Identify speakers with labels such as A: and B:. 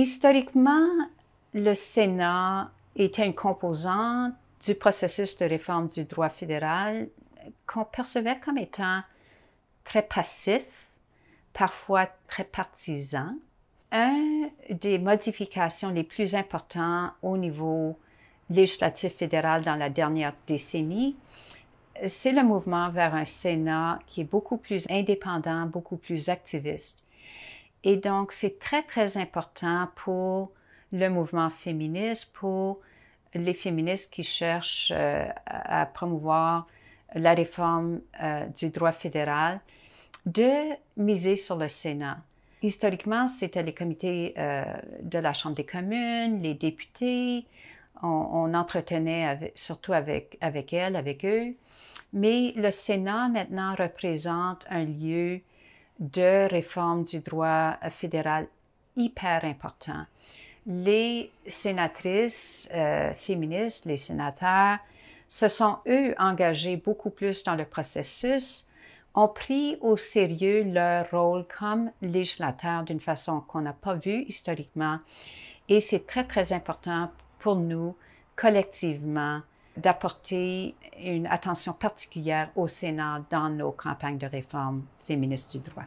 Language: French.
A: Historiquement, le Sénat était une composante du processus de réforme du droit fédéral qu'on percevait comme étant très passif, parfois très partisan. Un des modifications les plus importantes au niveau législatif fédéral dans la dernière décennie, c'est le mouvement vers un Sénat qui est beaucoup plus indépendant, beaucoup plus activiste. Et donc, c'est très, très important pour le mouvement féministe, pour les féministes qui cherchent euh, à promouvoir la réforme euh, du droit fédéral, de miser sur le Sénat. Historiquement, c'était les comités euh, de la Chambre des communes, les députés, on, entretenait surtout avec, avec elles, avec eux. Mais le Sénat maintenant représente un lieu de réforme du droit fédéral hyper important. Les sénatrices euh, féministes, les sénateurs, se sont, eux, engagés beaucoup plus dans le processus, ont pris au sérieux leur rôle comme législateurs d'une façon qu'on n'a pas vue historiquement. Et c'est très, très important pour nous, collectivement, d'apporter une attention particulière au Sénat dans nos campagnes de réforme féministes du droit.